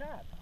not?